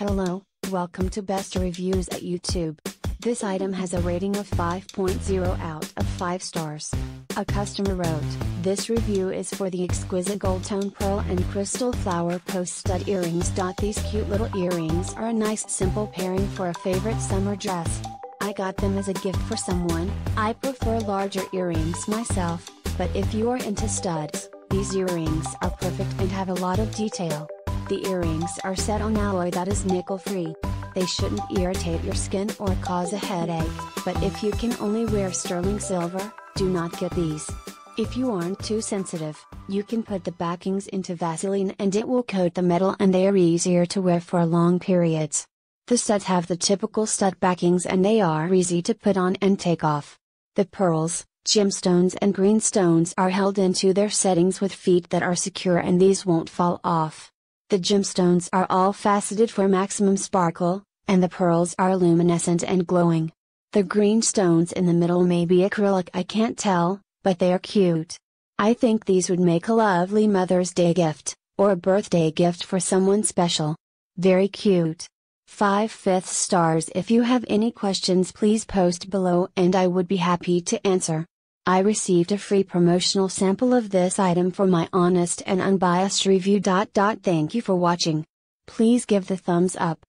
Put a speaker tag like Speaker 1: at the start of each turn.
Speaker 1: Hello, welcome to Best Reviews at YouTube. This item has a rating of 5.0 out of 5 stars. A customer wrote, This review is for the exquisite gold tone pearl and crystal flower post stud earrings. These cute little earrings are a nice simple pairing for a favorite summer dress. I got them as a gift for someone, I prefer larger earrings myself, but if you are into studs, these earrings are perfect and have a lot of detail. The earrings are set on alloy that is nickel free. They shouldn't irritate your skin or cause a headache, but if you can only wear sterling silver, do not get these. If you aren't too sensitive, you can put the backings into Vaseline and it will coat the metal and they are easier to wear for long periods. The studs have the typical stud backings and they are easy to put on and take off. The pearls, gemstones and green stones are held into their settings with feet that are secure and these won't fall off. The gemstones are all faceted for maximum sparkle, and the pearls are luminescent and glowing. The green stones in the middle may be acrylic I can't tell, but they are cute. I think these would make a lovely Mother's Day gift, or a birthday gift for someone special. Very cute. 5 fifth stars If you have any questions please post below and I would be happy to answer. I received a free promotional sample of this item for my honest and unbiased review. Thank you for watching. Please give the thumbs up,